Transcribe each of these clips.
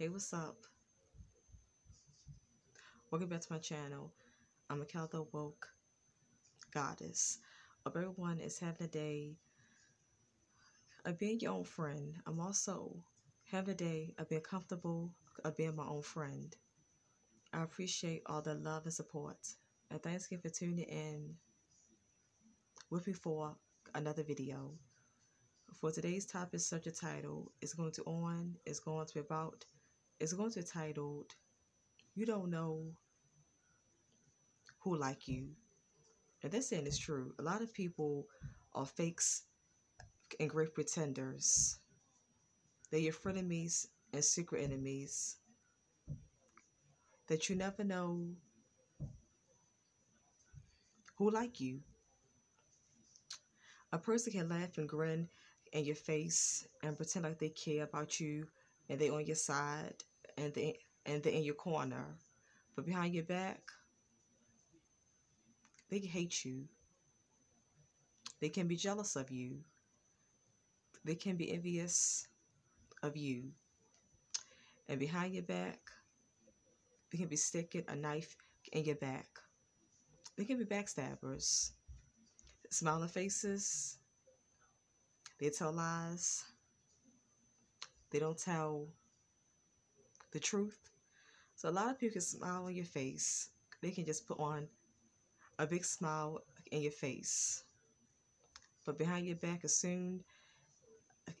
Hey, what's up? Welcome back to my channel. I'm MiChal the Woke Goddess. Hope everyone is having a day of being your own friend. I'm also having a day of being comfortable of being my own friend. I appreciate all the love and support. And thanks again for tuning in with me for another video. For today's topic subject title is going to on is going to be about is going to be titled You Don't Know Who Like You. And this saying is true. A lot of people are fakes and great pretenders. They're your frenemies and secret enemies that you never know who like you. A person can laugh and grin in your face and pretend like they care about you and they're on your side and they and they're in your corner. But behind your back, they hate you. They can be jealous of you. They can be envious of you. And behind your back, they can be sticking a knife in your back. They can be backstabbers. Smiling faces. They tell lies. They don't tell the truth. So a lot of people can smile on your face. They can just put on a big smile in your face. But behind your back, as soon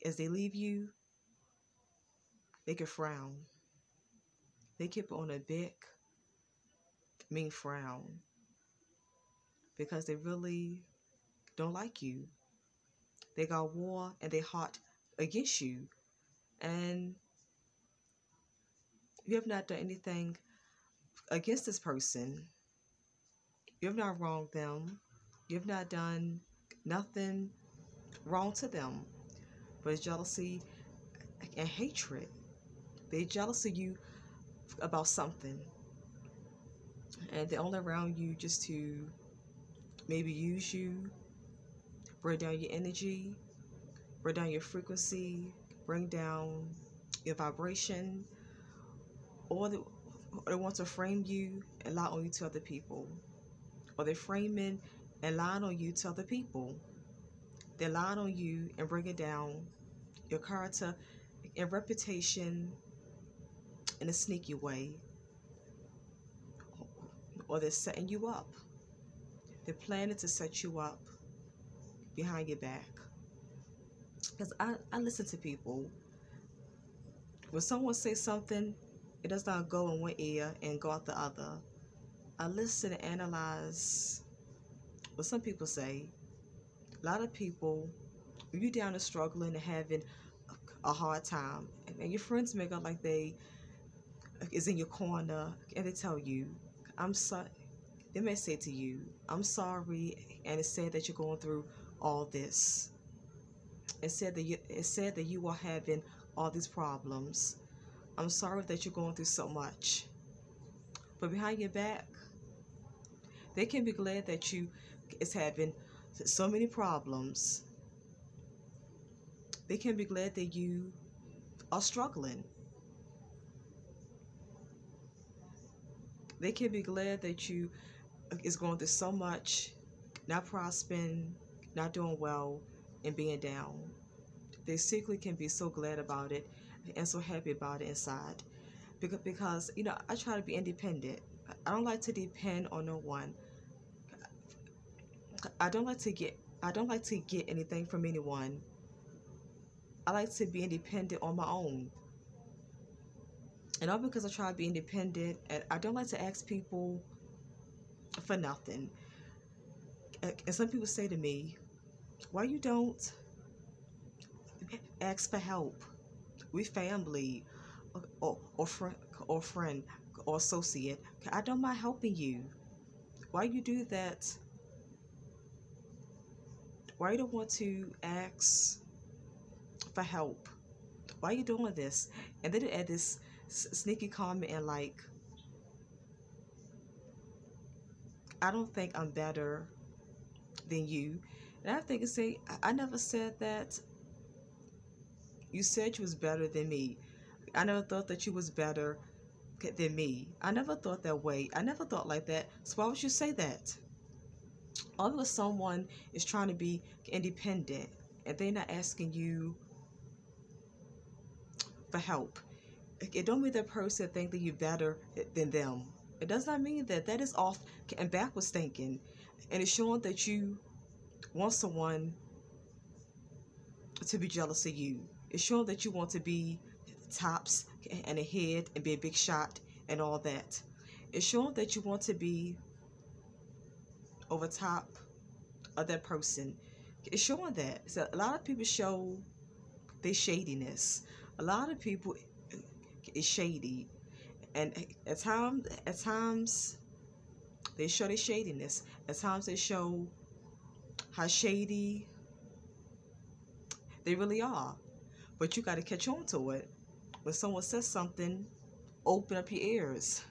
as they leave you, they can frown. They can put on a big, mean frown because they really don't like you. They got war and they heart against you. And you have not done anything against this person. You have not wronged them. You have not done nothing wrong to them. But jealousy and hatred. They're jealous of you about something. And they're only around you just to maybe use you, bring down your energy, bring down your frequency, bring down your vibration, or they, they want to frame you and lie on you to other people. Or they're framing and lying on you to other people. They're lying on you and bringing down your character and reputation in a sneaky way. Or they're setting you up. They're planning to set you up behind your back. Because I, I listen to people. When someone says something, it does not go in one ear and go out the other. I listen and analyze what some people say. A lot of people, you're down and struggling and having a hard time, and your friends make up like they is in your corner, and they tell you, "I'm sorry." They may say to you, "I'm sorry," and it said that you're going through all this. It said that you, it said that you are having all these problems. I'm sorry that you're going through so much. But behind your back, they can be glad that you is having so many problems. They can be glad that you are struggling. They can be glad that you is going through so much, not prospering, not doing well, and being down. They secretly can be so glad about it and so happy about it inside. Because, because you know, I try to be independent. I don't like to depend on no one. I don't like to get I don't like to get anything from anyone. I like to be independent on my own. And all because I try to be independent and I don't like to ask people for nothing. And some people say to me, why you don't ask for help? We family uh, or, or, friend, or friend or associate. I don't mind helping you. Why you do that? Why you don't want to ask for help? Why you doing this? And then add this sneaky comment and like, I don't think I'm better than you. And I think it say I never said that. You said you was better than me. I never thought that you was better than me. I never thought that way. I never thought like that. So why would you say that? Although someone is trying to be independent and they're not asking you for help, it don't mean that person think that you're better than them. It does not mean that. That is off and backwards thinking. And it's showing that you want someone to be jealous of you. It's showing that you want to be tops and ahead and be a big shot and all that. It's showing that you want to be over top of that person. It's showing that. So a lot of people show their shadiness. A lot of people eh, is shady. And eh, at times at times they show their shadiness. At times they show how shady they really are. But you got to catch on to it. When someone says something, open up your ears.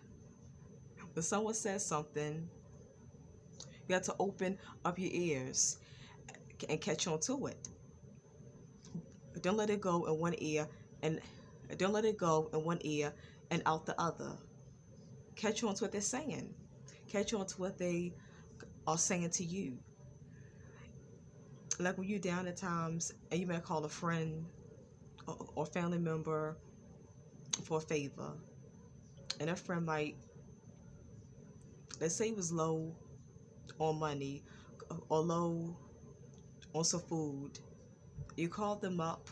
When someone says something, you got to open up your ears and catch on to it. Don't let it go in one ear and don't let it go in one ear and out the other. Catch on to what they're saying. Catch on to what they are saying to you. Like when you're down at times and you may call a friend or family member for a favor. And a friend might, let's say was low on money or low on some food. You called them up.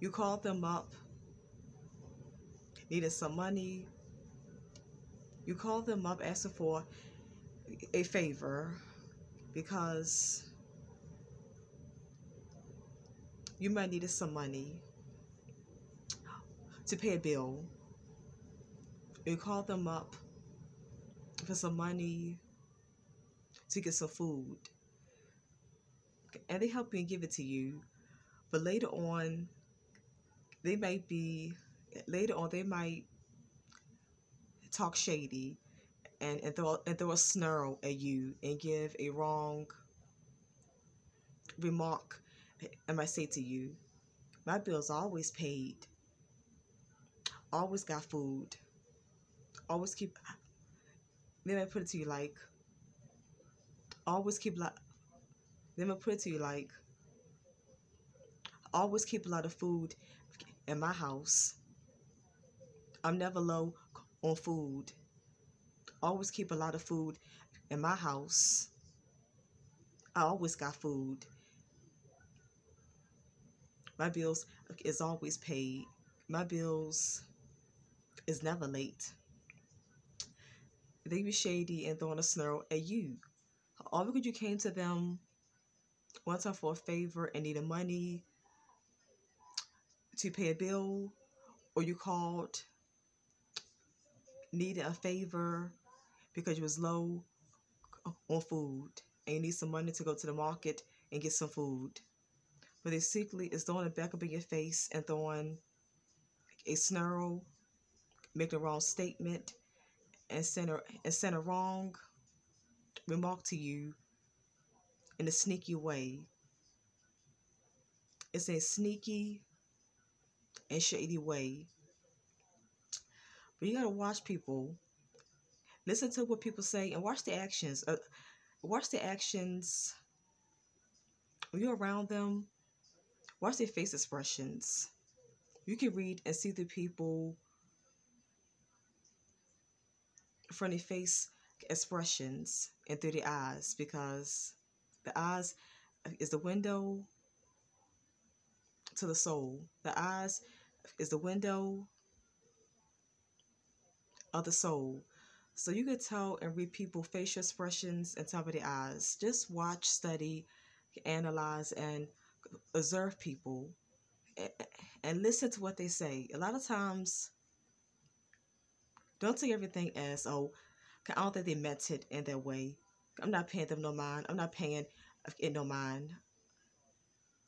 You called them up, needed some money. You called them up asking for a favor because you might need some money to pay a bill. You call them up for some money to get some food. And they help you and give it to you. But later on, they might be, later on, they might talk shady and, and, throw, and throw a snarl at you and give a wrong remark I say to you, my bills always paid. Always got food. Always keep. Then I put it to you like. Always keep like. Then I put it to you like. Always keep a lot of food in my house. I'm never low on food. Always keep a lot of food in my house. I always got food. My bills is always paid. My bills is never late. They be shady and throwing a snarl at you. All because you came to them one time for a favor and needed money to pay a bill, or you called needed a favor because you was low on food and you need some money to go to the market and get some food but secretly is throwing it back up in your face and throwing a snarl, making a wrong statement, and send a and send a wrong remark to you in a sneaky way. It's a sneaky and shady way. But you gotta watch people. Listen to what people say and watch the actions. Uh, watch the actions. When you're around them, Watch their face expressions. You can read and see the people from their face expressions and through the eyes because the eyes is the window to the soul. The eyes is the window of the soul. So you can tell and read people facial expressions and top of the eyes. Just watch, study, analyze, and observe people and listen to what they say. A lot of times, don't take everything as, oh, I don't think they meant it in that way. I'm not paying them no mind. I'm not paying it no mind.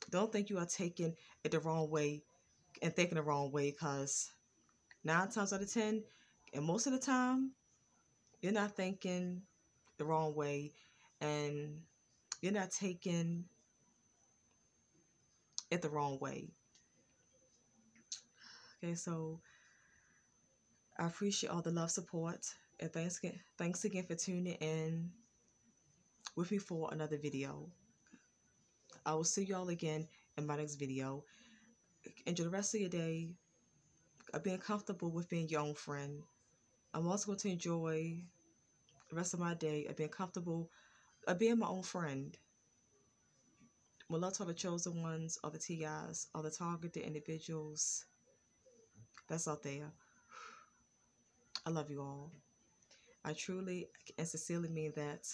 Don't think you are taking it the wrong way and thinking the wrong way because nine times out of ten, and most of the time, you're not thinking the wrong way and you're not taking it the wrong way. Okay, so I appreciate all the love, support, and thanks again, thanks again for tuning in with me for another video. I will see y'all again in my next video. Enjoy the rest of your day. Uh, being comfortable with being your own friend. I'm also going to enjoy the rest of my day of being comfortable of being my own friend. Well, to all the chosen ones, all the TIs, all the targeted individuals that's out there. I love you all. I truly and sincerely mean that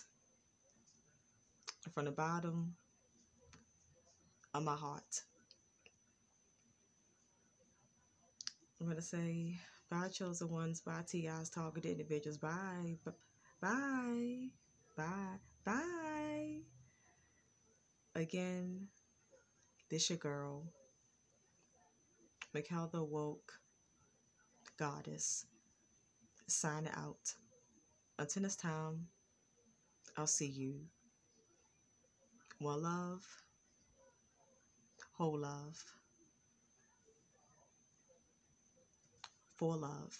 from the bottom of my heart. I'm going to say bye, chosen ones, bye, TIs, targeted individuals, bye, bye, bye, bye. Again, this your girl, MiChal the Woke Goddess, signing out. Until next time, I'll see you. One love, whole love, for love.